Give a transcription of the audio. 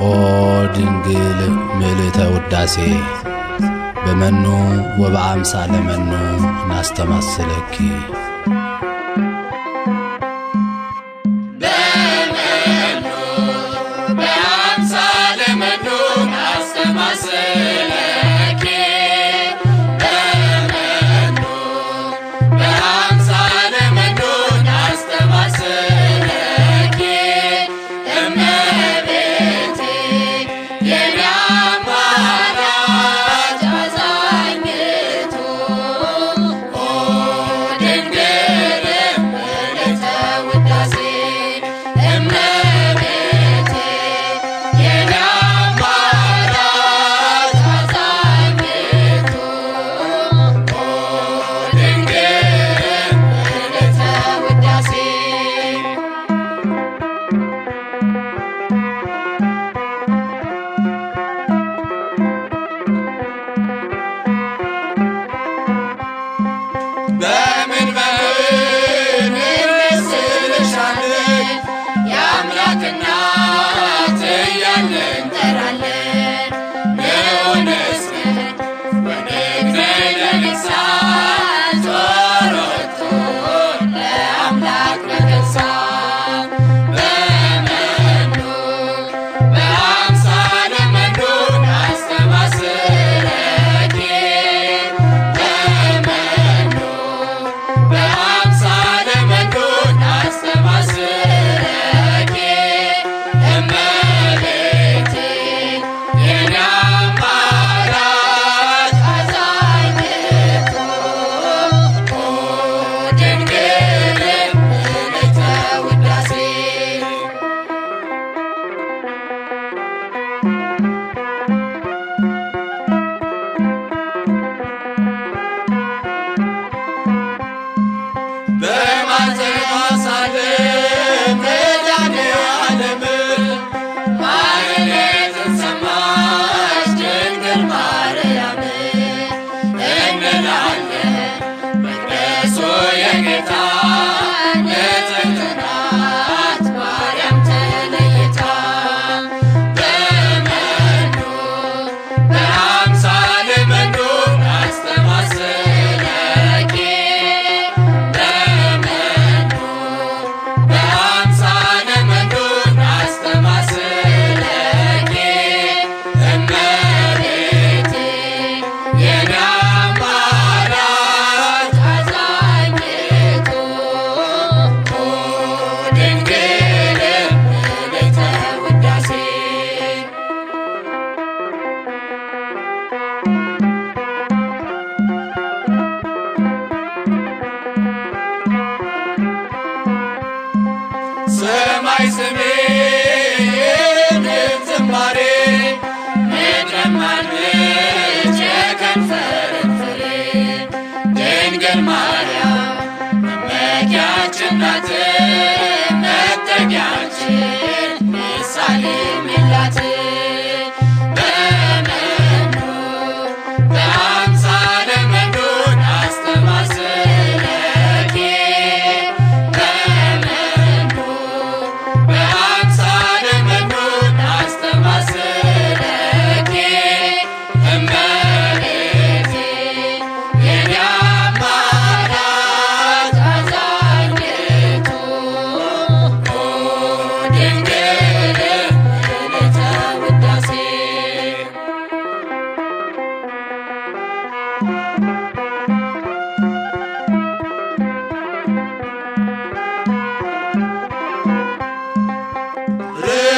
ኦ ድንግል ምልዕተ ውዳሴ። በመኑ ወበአምሳለ መኑ ናስተማስለኪ reggaeton. ሰማይ ስሜ ዝማሬ? ምድረማን ብቼ ከንፈርን ፍሬ ድንግል ማርያም መመኪያችን ናት መጠጊያ